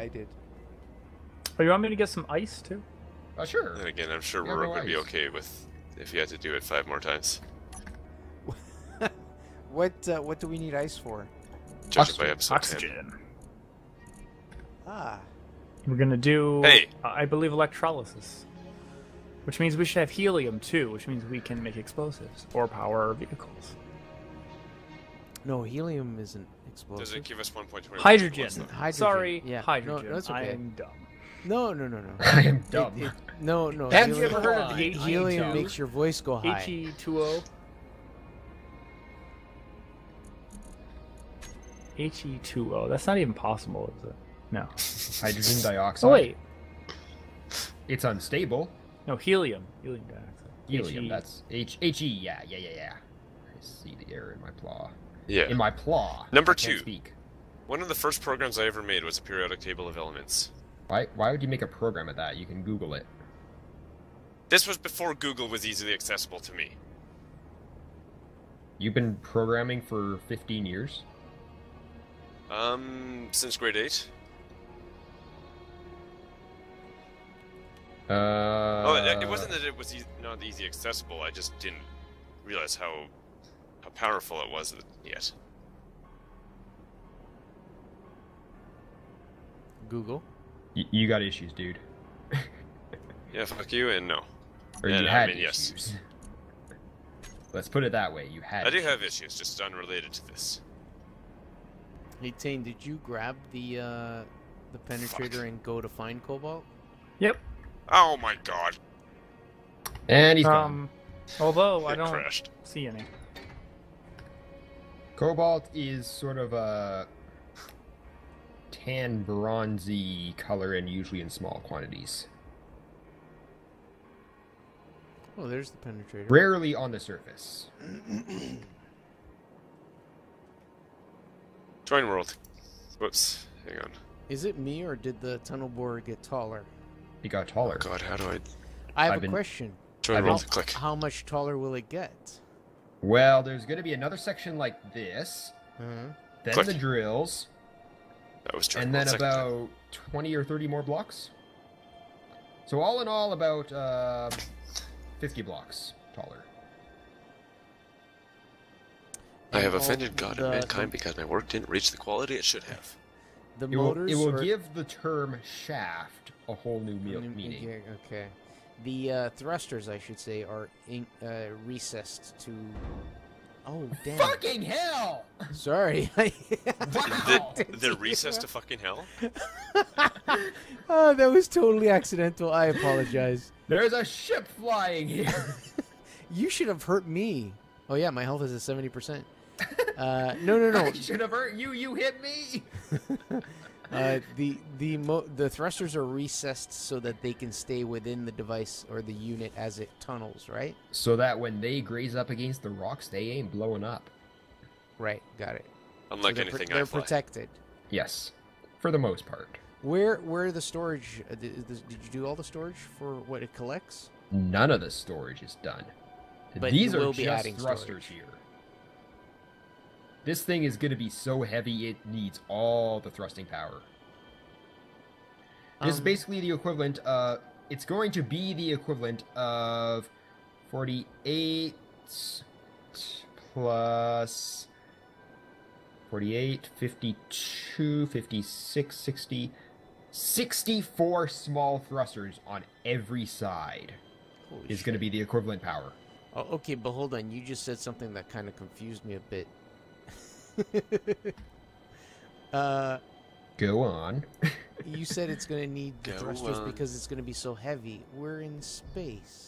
I did. Oh, you want me to get some ice too? Oh, sure. And again, I'm sure Yeah, we're no going to be okay with if you had to do it five more times. What uh, what do we need ice for? Judging by Oxygen. 10. Oxygen. Ah, We're gonna do. Hey. uh, I believe electrolysis, which means we should have helium too, which means we can make explosives or power our vehicles. No, helium isn't explosive. Does explosive. it give us 1.21? Hydrogen. Hydrogen, Sorry, yeah. No, hydrogen. that's okay. I'm dumb. No, no, no, no. I am dumb. it- no, no. Have you ever heard of the helium H2? makes your voice go high. He2O. He2O. That's not even possible, is it? No. Hydrogen dioxide. Oh wait, It's unstable. no helium. Helium dioxide. Helium. He- That's H H E. Yeah, yeah, yeah, yeah. I see the error in my plaw. Yeah. In my plaw. Number two. Speak. One of the first programs I ever made was a periodic table of elements. Why? Why would you make a program of that? You can Google it. This was before Google was easily accessible to me. You've been programming for 15 years. Um, since grade 8. Uh, Oh, it- it wasn't that it was e- not easy accessible. I just didn't realize how how powerful it was yet. Google. Y- you got issues, dude. Yeah, fuck you, and no. Or Yeah, you no, I had mean, yes. Let's put it that way. You had. I do have issues, just unrelated to this. Hey Tain, did you grab the uh, the penetrator Fuck. and go to find cobalt? Yep. Oh my god, And he's gone. Um, although I don't crashed. see any. Cobalt is sort of a tan bronzy color and usually in small quantities. Oh, there's the penetrator. Rarely on the surface. Join world. Whoops. Hang on. Is it me or did the tunnel bore get taller? It got taller. Oh, God, how do I I have I've a been- question. join I've world? How, Click. how much taller will it get? Well, there's going to be another section like this, Uh-huh. then Click. the drills, That was join and then second time. about 20 or 30 more blocks. So all in all, about uh, 50 blocks taller. I have offended God and mankind because my work didn't reach the quality it should have. The It will, it will are- give the term shaft a whole new meal, Mm, meaning. Okay, okay. The uh, thrusters, I should say, are in, uh, recessed to. Oh damn! Fucking hell! Sorry. Wow! The, the recess to fucking hell? oh, that was totally accidental. I apologize. There's a ship flying here. You should have hurt me. Oh yeah, my health is at seventy percent. Uh, no, no, no. I should have hurt you. You hit me. Uh, the the mo- the thrusters are recessed so that they can stay within the device or the unit as it tunnels. Right. So that when they graze up against the rocks, they ain't blowing up. Right. Got it. Unlike so they're, pro- they're fly. protected. Yes, for the most part. Where where the storage? Uh, did, did you do all the storage for what it collects? None of the storage is done. But These are will be just adding thrusters storage. here. This thing is going to be so heavy it needs all the thrusting power. This is Um, basically the equivalent. Uh, it's going to be the equivalent of 48 plus 48, 52, 56, 60, 64 small thrusters on every side Holy is going to be the equivalent power. Oh, okay, but hold on. You just said something that kind of confused me a bit. uh, Go on. you said it's going to need the Go thrusters on. because it's going to be so heavy. We're in space.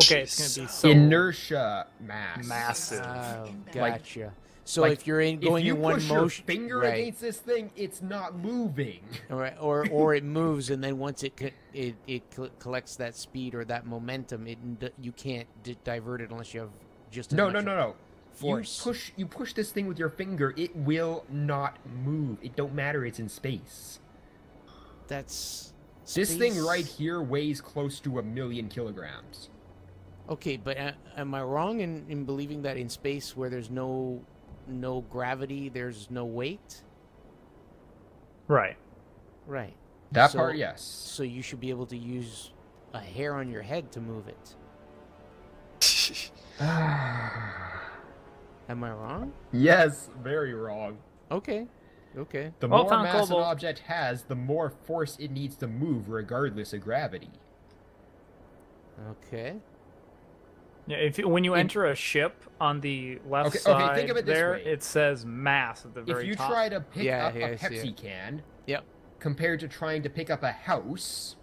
Okay, it's gonna be so Inertia mass. massive. Oh, Like- gotcha. so like, if you're in If going you in one push motion, your finger right, against this thing, it's not moving. all right, or or it moves, and then once it co- it it co- collects that speed or that momentum, it you can't di- divert it unless you have just No, no, no, no. Force. You push you push this thing with your finger, it will not move. It don't matter, it's in space. That's This thing right here weighs close to a million kilograms. Okay, but am I wrong in, in believing that in space where there's no no gravity, there's no weight. Right. Right. That So- part, yes. So you should be able to use a hair on your head to move it. Ah. Am I wrong? yes, very wrong. Okay. Okay. The Oh, more mass cobalt. an object has, the more force it needs to move, regardless of gravity. Okay. Yeah, if you, when you enter a ship on the left Okay- okay, side think of it there, way. it says mass at the very top. If you top. try to pick Yeah, up yeah, I a see Pepsi it. can, Yep. compared to trying to pick up a house,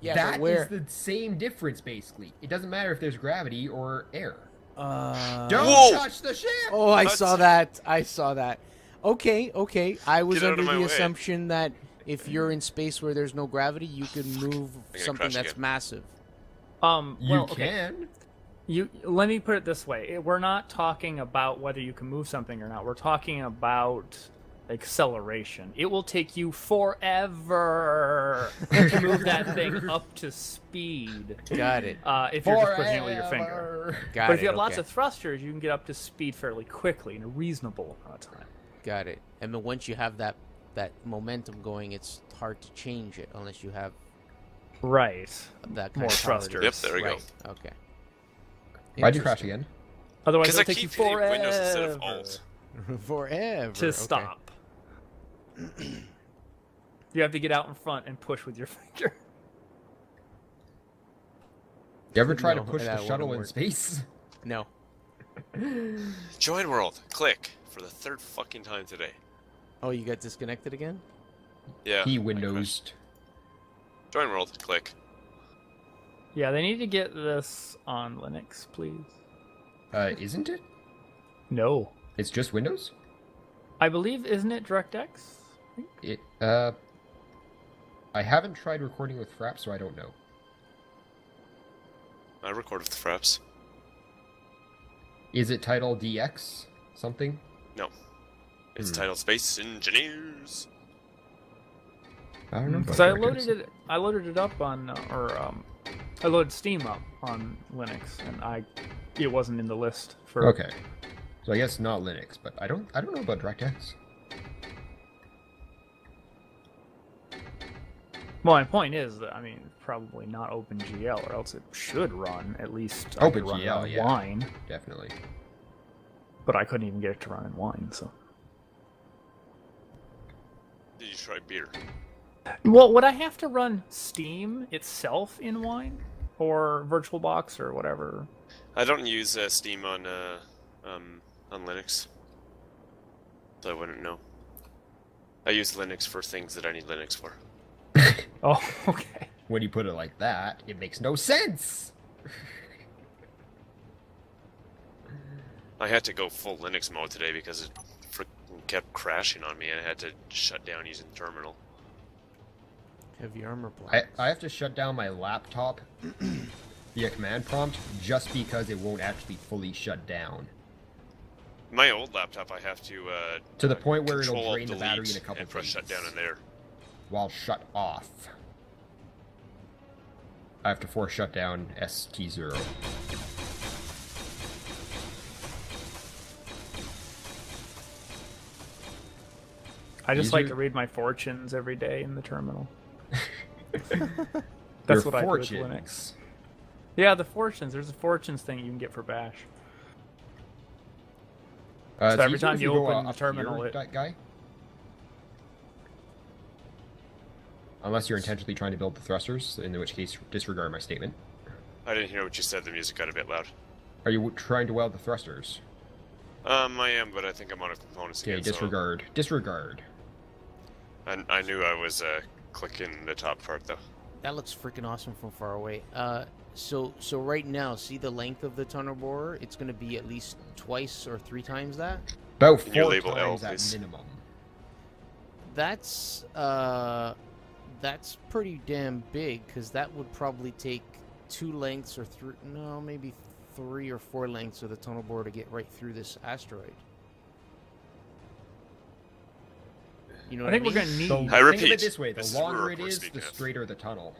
Yeah, that but the same difference, basically. It doesn't matter if there's gravity or air. Uh, Don't Whoa! touch the ship! Oh, I What? saw that. I saw that. Okay, okay. I was under the way. assumption that if you're in space where there's no gravity, you can move something that's again. massive. um, You well, okay. You let me put it this way: we're not talking about whether you can move something or not. We're talking about acceleration. It will take you forever to move that thing up to speed. Got it. Uh, if you're just pushing it with your finger. Got but it. if you have lots okay. of thrusters, you can get up to speed fairly quickly in a reasonable amount of time. Got it. And then once you have that that momentum going, it's hard to change it unless you have Right. that kind More of power thrusters. Yep, there we go. Okay. Why'd you crash again? Otherwise, Because I it'll take you keep hitting forever Windows instead of Alt. Forever. to okay. stop. you have to get out in front and push with your finger. You ever try to push the shuttle in space? No. Join world. Click for the third fucking time today. Oh, you got disconnected again? Yeah. he windowsed. Join world. Click. Yeah, they need to get this on Linux, please. Uh, isn't it? No. It's just Windows? I believe, isn't it DirectX? It, uh... I haven't tried recording with Fraps, so I don't know. I record with fraps. Is it titled DX something? No. It's Hmm. titled Space Engineers. I don't know. Because I loaded it, I loaded it up on, uh, or um, I loaded Steam up on Linux, and I, it wasn't in the list for. Okay. So I guess not Linux, but I don't I don't know about DirectX. Well, my point is that I mean, probably not OpenGL, or else it should run at least. I could run OpenGL, yeah. Wine, Definitely. but I couldn't even get it to run in Wine. So. Did you try beer? Well, would I have to run Steam itself in Wine, or VirtualBox, or whatever? I don't use uh, Steam on uh, um, on Linux, so I wouldn't know. I use Linux for things that I need Linux for. Oh, okay. When you put it like that, it makes no sense. I had to go full Linux mode today because it freaking kept crashing on me, and I had to shut down using the terminal. Heavy armor blocks. I, I have to shut down my laptop via command prompt just because it won't actually fully shut down. My old laptop, I have to uh, To the point where it'll drain the battery in a couple and press shut down in there. While shut off. I have to force shut down ST0. I just These like are- to read my fortunes every day in the terminal. Your That's what I do with. Linux. Yeah, the fortunes. There's a fortunes thing you can get for Bash. Uh, So every time you go, open the terminal, here, it- guy. Unless you're intentionally trying to build the thrusters, in which case disregard my statement. I didn't hear what you said. The music got a bit loud. Are you trying to weld the thrusters? Um, I am, but I think I'm out of components Okay, again. so- disregard. Disregard. I, I knew I was uh, clicking the top part though. That looks freaking awesome from far away. Uh, so so right now, see the length of the tunnel borer? It's going to be at least twice or three times that. About four label L, times at minimum. That's uh, that's pretty damn big because that would probably take two lengths or three, no, maybe three or four lengths of the tunnel bore to get right through this asteroid. You know I what think I we're gonna need. The, I think of it this way: the this longer Rurik it we're is, speaking the straighter the tunnel.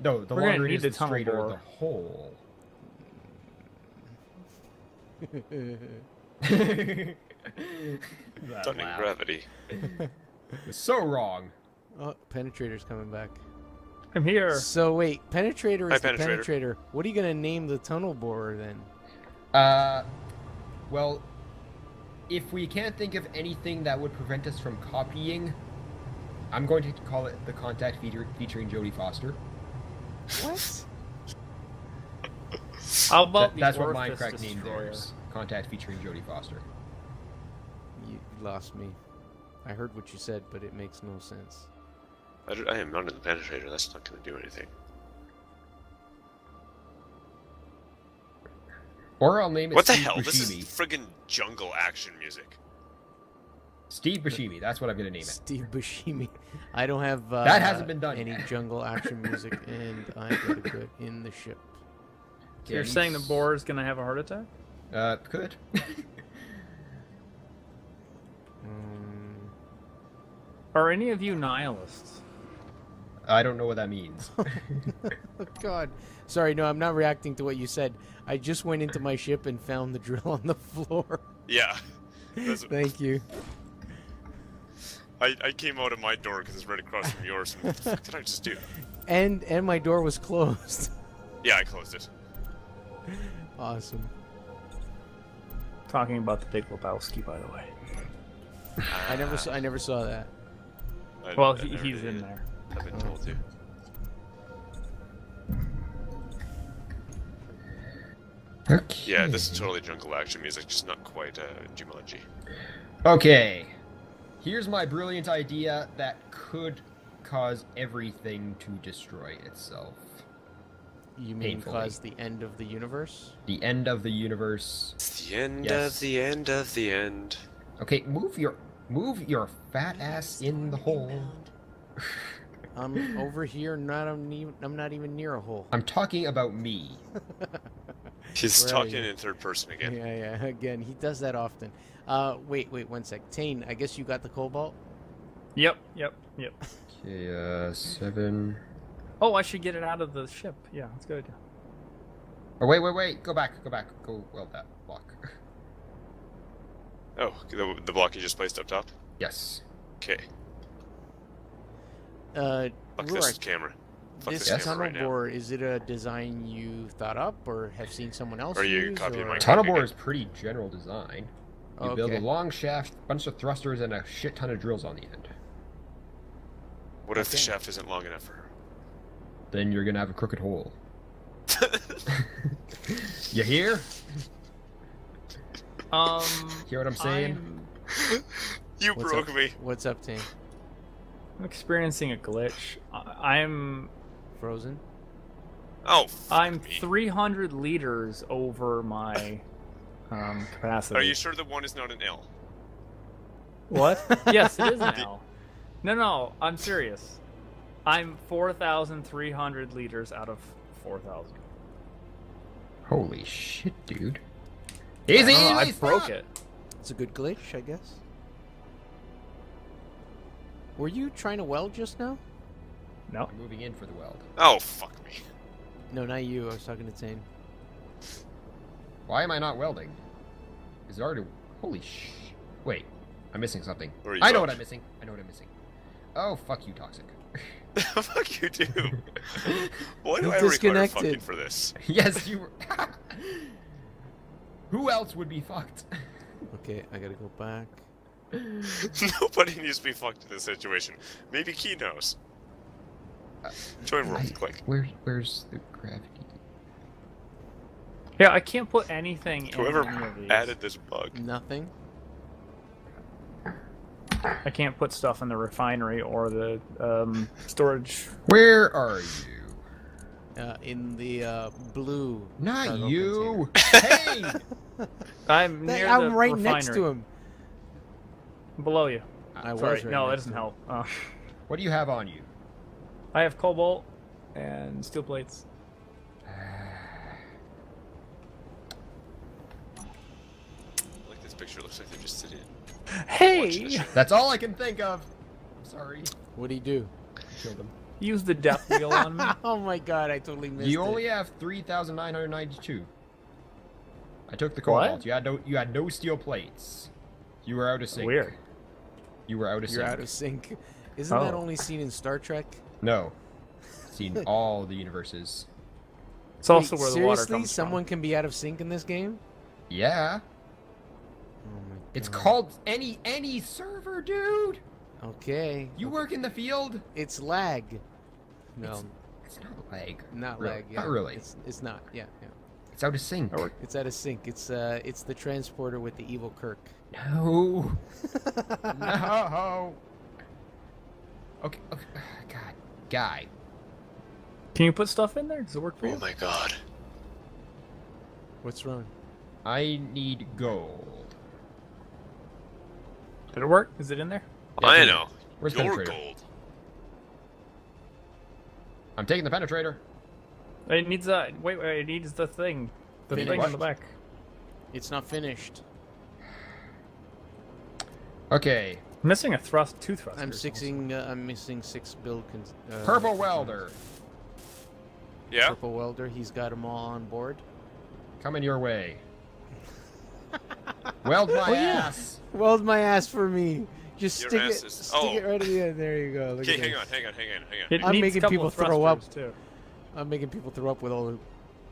No, the We're longer it need is, the the straighter borer. the hole. That Stunning gravity. so wrong. Oh, penetrator's coming back. I'm here. So wait, penetrator Hi, is the Penetrator. penetrator. What are you gonna name the tunnel borer then? Uh, well, if we can't think of anything that would prevent us from copying, I'm going to call it the contact feature, featuring Jodie Foster. What? How about That- that's what Minecraft named Destroyer? theirs. Contact featuring Jodie Foster. You lost me. I heard what you said, but it makes no sense. I, d- I am not in the penetrator. That's not going to do anything. Or I'll name it What the Steve hell? This is friggin' jungle action music. Steve Buscemi. That's what I'm going to name it. Steve Buscemi. I don't have uh, That hasn't been done any yet. jungle action music, and I gotta get in the ship. So You're Yeah, saying the boar is gonna have a heart attack? Uh, could. Um, Are any of you nihilists? I don't know what that means. oh God, sorry, no, I'm not reacting to what you said. I just went into my ship and found the drill on the floor. Yeah. That's- Thank you. I, I came out of my door because it's right across from yours. And what the fuck did I just do? And and my door was closed. Yeah, I closed it. awesome. Talking about the Big Lebowski, by the way. I never saw, I never saw that. I- Well, I he, he's did. in there. I've been told to. okay. Yeah, this is totally jungle action music, just not quite uh, Jumanji. Okay. Here's my brilliant idea that could cause everything to destroy itself. You mean Painfully. cause the end of the universe? The end of the universe. It's the end Yes. of the end of the end. Okay, move your move your fat ass in the hole. I'm over here. Not I'm, even, I'm not even near a hole. I'm talking about me. He's Where talking in third person again. Yeah, yeah. Again, he does that often. Uh, wait, wait, one sec. Tain, I guess you got the cobalt. Yep, yep, yep. Okay, uh, seven. Oh, I should get it out of the ship. Yeah, that's good. Oh wait, wait, wait! Go back, go back, go weld that block. Oh, the, the block you just placed up top? yes. Okay. Uh, Fuck Ruarc, this camera. Fuck this this, tunnel camera right now. bore is it a design you thought up or have seen someone else Or you use? copy or... my- Tunnel bore is pretty general design. You build a long shaft, bunch of thrusters, and a shit ton of drills on the end. What if the shaft isn't long enough for her? Then you're gonna have a crooked hole. You hear? Um, You Hear what I'm saying? I'm, you What's broke up? me. What's up, Tain? I'm experiencing a glitch. I- I'm Frozen? Oh, fuck I'm me. 300 liters over my um, capacity. Are you sure the one is not an L? What? yes, it is an L. No, no, I'm serious. I'm 4,300 liters out of 4,000. Holy shit, dude. Easy, I broke it. It's a good glitch, I guess. Were you trying to weld just now? No. I'm moving in for the weld. Oh, fuck me. No, not you. I was talking to Tain. Why am I not welding? Is it already? Holy sh! Wait, I'm missing something. Where are you I know going? what I'm missing. I know what I'm missing. Oh, fuck you, toxic. fuck you, too. Why do He's I require disconnected. fucking for this? yes, you. Were... Who else would be fucked? Okay, I gotta go back. Nobody needs to be fucked in this situation. Maybe Key knows. Uh, Join roll, I- click. Where, where's the gravity? Yeah, I can't put anything Whoever in any added this bug. Nothing. I can't put stuff in the refinery or the um, storage. Where are you? Uh, in the uh, blue. Not cargo you. hey! I'm container. near I'm the right refinery. next to him. Below you. I was right no, that doesn't help. Uh, What do you have on you? I have cobalt and steel plates. Like this picture looks like they're just sitting. Hey! Watching the show. That's all I can think of. I'm sorry. What do you do? Killed him. Use the death wheel on me. oh my god, I totally missed You it. only have 3,992. I took the What? cobalt. You had no you had no steel plates. You were out of sync. Weird. You were out of You're sync. out of sync. Isn't that Oh. only seen in Star Trek? No. Seen all the universes. It's also Wait, where the water seriously, comes someone can be out of sync in this game? Yeah. Oh my god. It's called any any server, dude. Okay. You work in the field? It's lag. No, It's- It's not lag. not really. lag. Yeah. Not really. It's it's not. Yeah, yeah. It's out of sync. Or- It's out of sync. It's uh, it's the transporter with the evil Kirk. No. no. Okay, okay. God. Guy. Can you put stuff in there? Does it work for Oh you? my god. What's wrong? I need gold. Did it work? Is it in there? Yeah, I know. Where's Your penetrator? gold. I'm taking the penetrator. It needs that. wait. Wait. It needs the thing. The Finish. thing on the back. It's not finished. Okay. missing a thrust. Two thrusters. I'm also. sixing. Uh, I'm missing six build. Con- uh, Purple welder. Yeah? Purple welder. He's got them all on board. Coming your way. Weld my Oh, yeah. ass. Weld my ass for me. Just Your stick ass it. is- Stick oh. it right at the end. There you go. Look Okay, at hang this. on, hang on, hang on, hang on. It I'm needs making people throw up. Too. I'm making people throw up with all the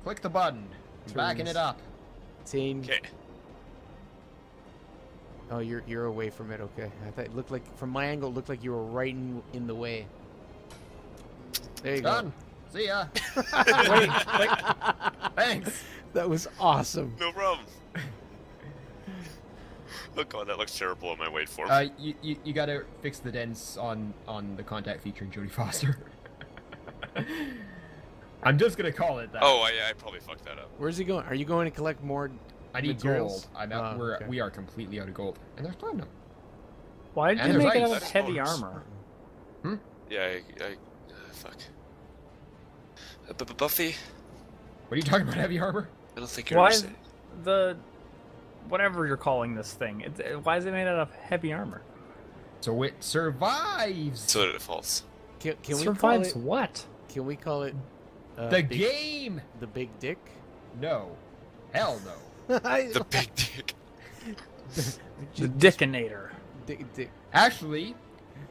Click the button. I'm backing it up. teen. Okay. Oh, you're you're away from it. Okay. I thought it looked like from my angle, it looked like you were right in, in the way. There you Done. See ya. Wait, wait. Thanks. that was awesome. No problem. Look, God, that looks terrible on my waveform. Uh, you, you, you gotta fix the dents on, on the contact featuring Jodie Foster. I'm just gonna call it that. oh, I, I probably fucked that up. Where's he going? Are you going to collect more? I need materials? gold. I'm out, Oh, we're, okay. we are completely out of gold. And there's platinum. Why did And you there's make it out of heavy bonus. armor? Yeah, I. I uh, fuck. Uh, Bu- Bu- Buffy? What are you talking about, heavy armor? I don't think you're Why is the whatever you're calling this thing? It, it- why is it made out of heavy armor? So it survives. So that it falls. Can, can we call Survives it? what? Can we call it? Uh, the big, game. The big dick. No. Hell no. The big dick. The Dickinator. dick, dick. Actually,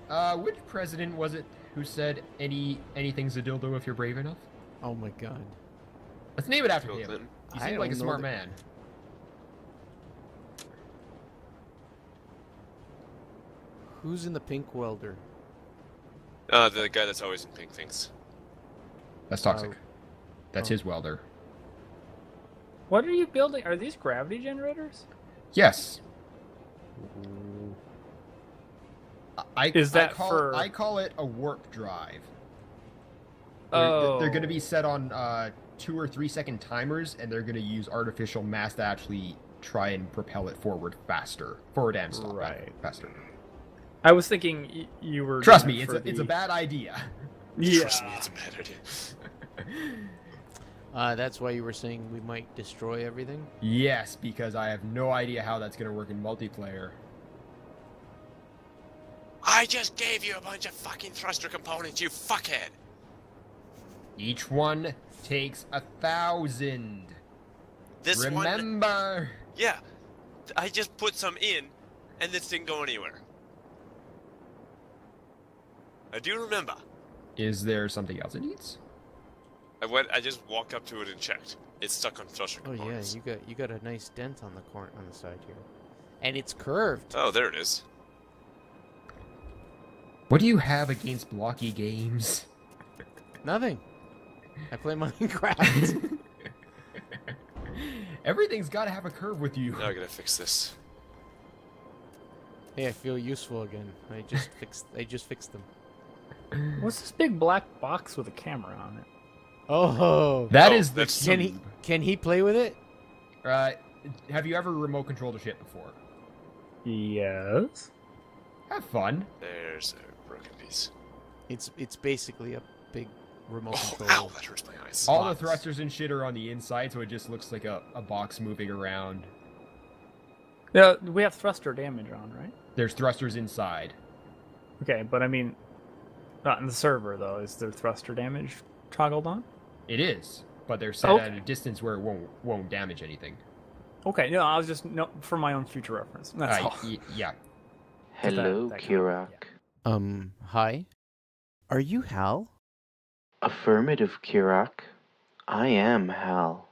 uh, which president was it who said any anything's a dildo if you're brave enough? Oh my god. Let's name it after Bill him. Clinton. He I seemed like a smart that- man. Who's in the pink welder? Uh, the guy that's always in pink things. That's toxic. Oh. That's Oh. his welder. What are you building? Are these gravity generators? Yes. I, Is that I call, for- I call it a warp drive. Oh, They're, going to be set on uh, two or three second timers, and they're going to use artificial mass to actually try and propel it forward faster, forward and stop Right. faster. I was thinking y- you were. Trust me, it's a, it's a bad idea. Yeah. Trust me, it's a bad idea. Uh, that's why you were saying we might destroy everything. yes, because I have no idea how that's going to work in multiplayer. I just gave you a bunch of fucking thruster components, you fuckhead! Each one takes a thousand. This one. Remember. Yeah. I just put some in, and this didn't go anywhere. I do remember. Is there something else it needs? I went. I just walked up to it and checked. It's stuck on thruster Oh yeah, you got you got a nice dent on the corner on the side here, and it's curved. Oh, there it is. What do you have against blocky games? Nothing. I play Minecraft. Everything's got to have a curve with you. Now I gotta fix this. hey, I feel useful again. I just fixed. I just fixed them. What's this big black box with a camera on it? Oh, That Oh, is the that's- can he can he play with it? Uh, have you ever remote controlled a ship before? Yes. Have fun. There's a broken piece. It's it's basically a big remote Oh, control. ow! That hurts my eyes. All the thrusters and shit are on the inside, so it just looks like a, a box moving around. Yeah, we have thruster damage on, right? There's thrusters inside. Okay, but I mean, not in the server though. Is there thruster damage toggled on? It is, but they're set Okay. at a distance where it won't won't damage anything. Okay, no, I was just no for my own future reference. That's Uh, all. y- yeah. Hello, that kind of- Kirrok. Um, hi. Are you Hal? Affirmative, Kirrok. I am Hal.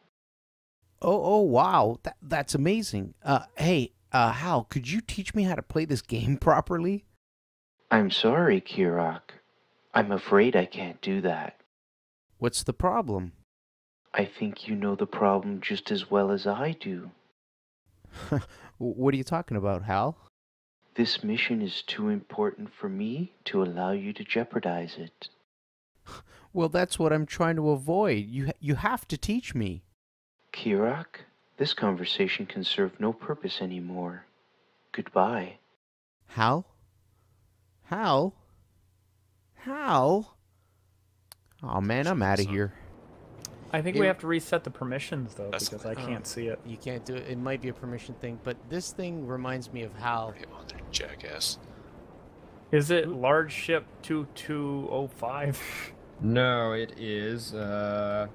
Oh, oh, wow. That that's amazing. Uh, hey, uh, Hal, could you teach me how to play this game properly? I'm sorry, Kirrok. I'm afraid I can't do that. What's the problem? I think you know the problem just as well as I do. What are you talking about, Hal? This mission is too important for me to allow you to jeopardize it. Well, that's what I'm trying to avoid. You ha- you have to teach me. Kirrok, this conversation can serve no purpose anymore. Goodbye. Hal? Hal? Hal? Oh man, I'm out of here. I think It- we have to reset the permissions though That's because I can't see it. You can't do it. It might be a permission thing, but this thing reminds me of how. Hey, on jackass. Is it large ship two two oh five? No, it is. Uh,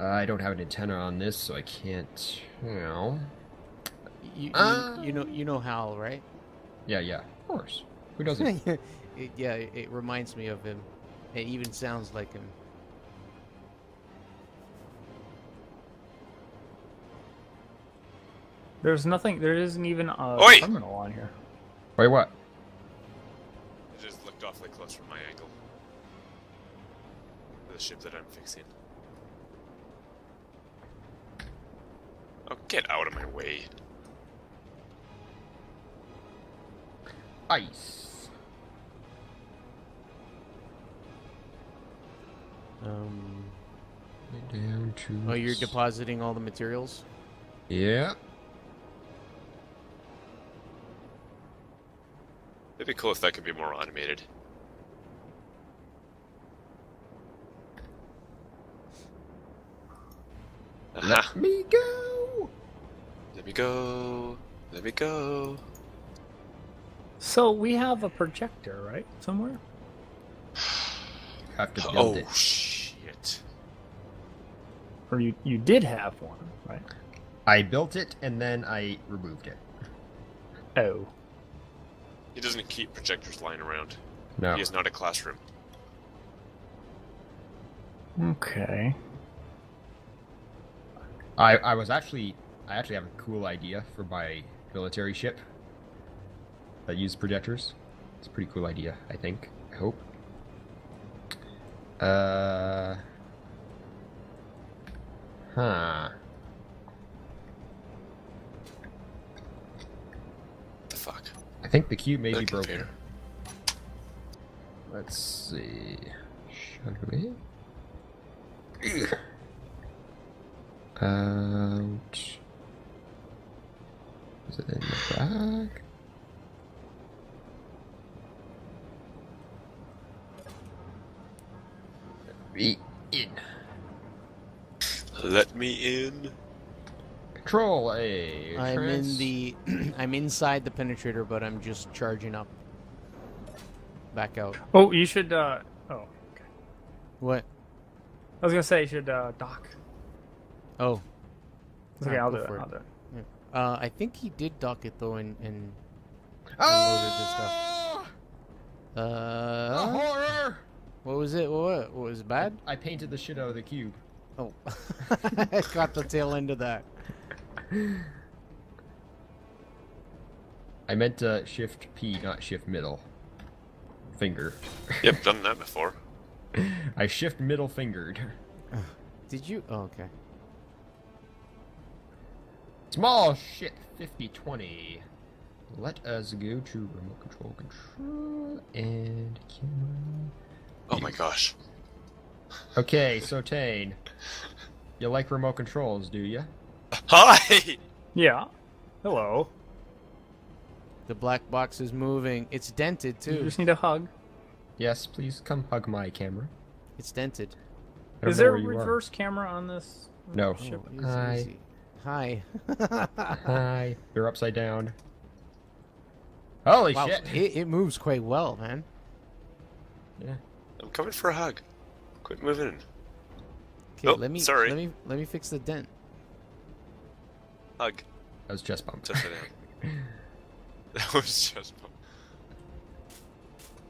I don't have an antenna on this, so I can't tell. You, you, Uh. you know you know Hal, right? Yeah, yeah, of course. Who doesn't? it, yeah, it, it reminds me of him. It even sounds like him. There's nothing. There isn't even a Oi! terminal on here. Wait, what? It just looked awfully close from my angle. The ship that I'm fixing. Oh, get out of my way. Ice. Um, Down to. oh, you're depositing all the materials. Yeah. It'd be cool if that could be more automated. Aha! Let me go. Let me go. Let me go. So we have a projector, right? Somewhere. Have to build Oh it. shit! Or you you did have one, right? I built it and then I removed it. Oh. He doesn't keep projectors lying around. No. He is not a classroom. Okay. I I was actually I actually have a cool idea for my military ship that uses projectors. It's a pretty cool idea, I think. I hope. Uh. Huh. The fuck? I think the cube may The be broken. Let's see. Should we? Out. Is it in the back? Be in. Let me in. Control A. I'm in the. I'm inside the penetrator, but I'm just charging up. Back out. Oh, you should. uh Oh, okay. What? I was gonna say you should uh dock. Oh. It's okay, Alright, I'll do it. I'll do it. Uh, I think he did dock it though, and and Oh! unloaded the A uh, horror! What was it? What, what was it bad? I painted the shit out of the cube. Oh, I got the tail end of that. I meant uh, shift P, not shift middle. Finger. Yep, done that before. I shift middle fingered. Did you? Oh, okay. Small ship 5020. Let us go to remote control control and camera. Oh my gosh. Okay, so Tain. You like remote controls, do you? Hi! Yeah. Hello. The black box is moving. It's dented too. You just need a hug. Yes, please come hug my camera. It's dented. Is there a where you are. reverse camera on this? No. Ship? Oh, easy, Hi. easy. Hi. Hi. You're upside down. Holy wow, shit! it, it moves quite well, man. Yeah. I'm coming for a hug. Quit moving. Okay, Oh, let me sorry. let me let me fix the dent. Hug. That was chest bump. Touch. That was just bump.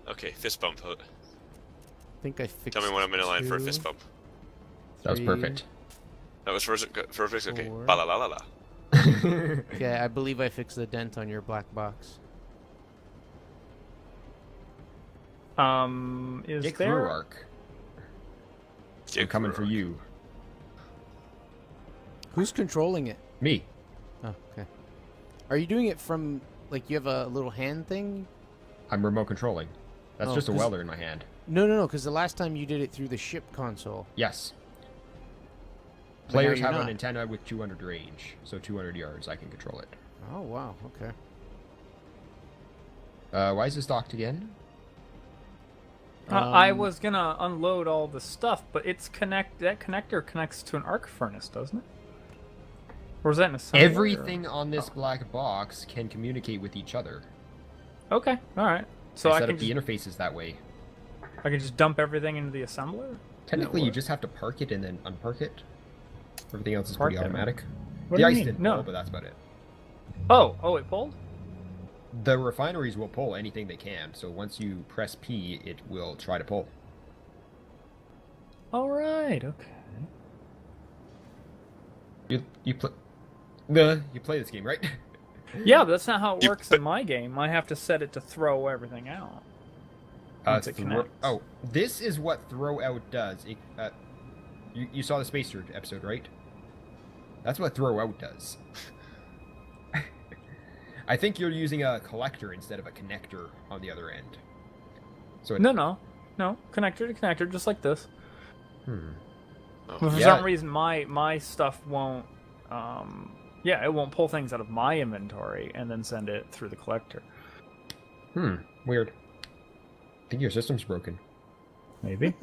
Okay, fist bump. I think I fixed. Tell me when I'm in line for a fist bump. That was perfect. That was first, perfect. Okay. Four. Ba la la la la. Okay, I believe I fixed the dent on your black box. Um, is Dick there? Ruarc. I'm Dick coming for you. Who's controlling it? Me. Oh, okay. Are you doing it from like you have a little hand thing? I'm remote controlling. That's Oh, just a welder in my hand. No, no, no. Because the last time you did it through the ship console. Yes. But Players have not. an antenna with 200 range, so 200 yards I can control it. Oh wow. Okay. Uh, why is this docked again? Uh, I Um, was gonna unload all the stuff, but it's connect. That connector connects to an arc furnace, doesn't it? Or is that an assembly? or- Everything on this black box can communicate with each other. Okay, all right. So I I set can up the just, interfaces that way. I can just dump everything into the assembler. Technically, you just have to park it and then unpark it. Everything else is Park pretty it. automatic. What the ice mean? didn't No. pull, but that's about it. Oh, oh, it pulled. The refineries will pull anything they can, so once you press P, it will try to pull. All right. Okay. You you play the you play this game, right? Yeah, but that's not how it You works in my game. I have to set it to throw everything out. Once it thro- oh, this is what throw out does. It, uh, you, you saw the spacer episode, right? That's what throw out does. I think you're using a collector instead of a connector on the other end. So it, No, no, no. Connector to connector, just like this. Hmm. Oh, for Yeah. some reason, my my stuff won't. Um, yeah, it won't pull things out of my inventory and then send it through the collector. Hmm. Weird. I think your system's broken. Maybe.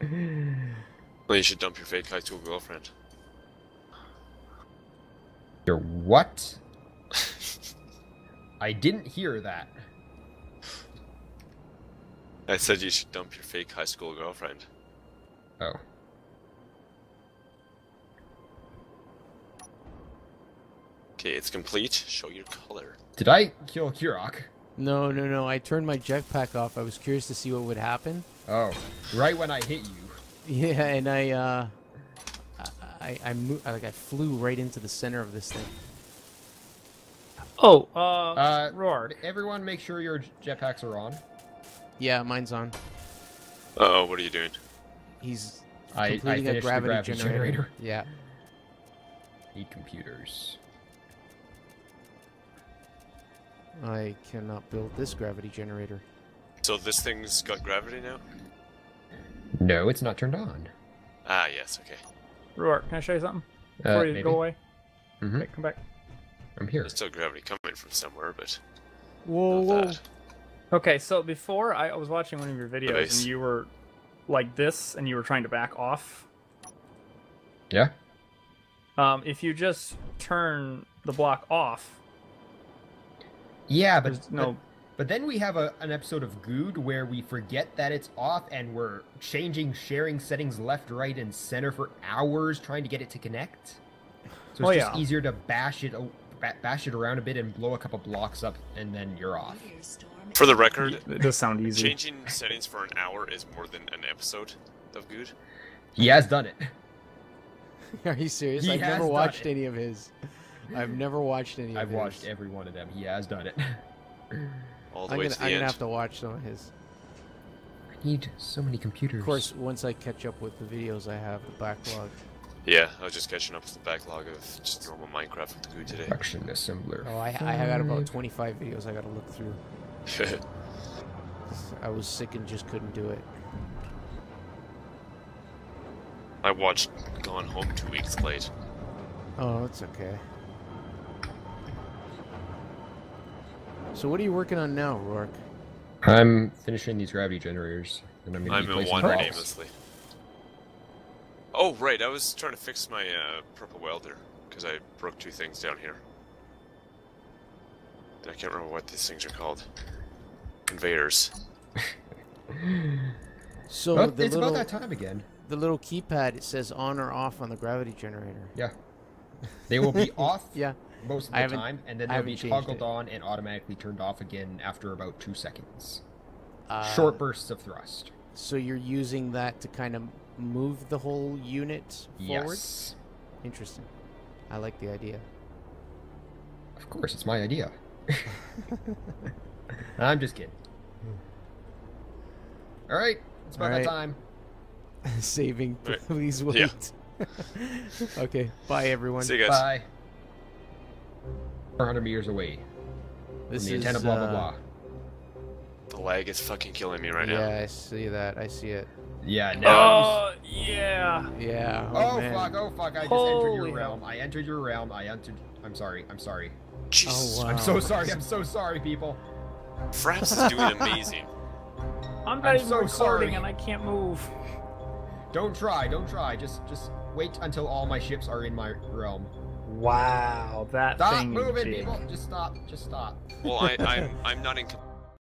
well, you should dump your fake high school girlfriend. Your what? I didn't hear that. I said you should dump your fake high school girlfriend. Oh. Okay, it's complete. Show your color. Did I kill Kirrok? No, no, no. I turned my jetpack off. I was curious to see what would happen. Oh. Right when I hit you. Yeah, and I, uh, I, I, I, mo- like I flew right into the center of this thing. Oh, uh, Uh, Roar. Everyone make sure your jetpacks are on. Yeah, mine's on. Uh oh, what are you doing? He's I- I completing a gravity, gravity generator. generator. Yeah. Need computers. I cannot build this gravity generator. So this thing's got gravity now? No, it's not turned on. Ah, yes, okay. Roar, can I show you something Uh, before you maybe. go away? Mhm. Wait, come back. I'm here. There's still gravity coming from somewhere, but Whoa, not whoa. that. Okay, so before I was watching one of your videos and you were like this and you were trying to back off. Yeah. Um, if you just turn the block off, Yeah, but no. But, but then we have a, an episode of Good where we forget that it's off and we're changing sharing settings left, right, and center for hours trying to get it to connect. So it's Oh, just yeah. easier to bash it o- ba- bash it around a bit and blow a couple blocks up, and then you're off. For the record, It does sound easy. changing settings for an hour is more than an episode of good. He has done it. Are you serious? He I've never watched it. any of his. I've never watched any of I've his. watched every one of them. He has done it. All the I'm way gonna, to the I'm end. gonna have to watch some of his. I need so many computers. Of course, once I catch up with the videos I have, the backlog. Yeah, I was just catching up with the backlog of just normal Minecraft with the good today. Production assembler. Oh, I, I got about 25 videos I gotta look through. I was sick and just couldn't do it. I watched Gone Home two weeks late. Oh, it's okay. So what are you working on now, Ruarc? I'm finishing these gravity generators, and I'm gonna I'm be in placing wander blocks. aimlessly. Oh, right, I was trying to fix my uh, purple welder, because I broke two things down here. And I can't remember what these things are called. Conveyors. So Well, the it's little about that time again. the little keypad it says on or off on the gravity generator. Yeah. They will be off Yeah. most of the time, and then they'll be toggled it. on and automatically turned off again after about two seconds. Uh, Short bursts of thrust. So you're using that to kind of move the whole unit forward? Yes. Interesting. I like the idea. Of course, it's my idea. I'm just kidding. All right, it's about All right. that time. Saving, Right. please Yeah. wait. okay, bye everyone. See you guys. Bye. 400 meters away This from the is antenna. Blah blah uh, blah. The lag is fucking killing me right now. yeah, I see that. I see it. Yeah. Now. Oh yeah. Yeah. oh Oh, man. fuck! Oh fuck! I just entered your Holy realm. I entered your realm. I entered. I'm sorry. I'm sorry. Jesus. Oh, wow. I'm so sorry. I'm so sorry, people. Fraps is doing amazing. I'm not I'm even so recording sorry. and I can't move. Don't try. Don't try. Just just wait until all my ships are in my realm. Wow, that Stop thing. is moving, big. people. Just stop. Just stop. Well, I, I'm I'm not in. com-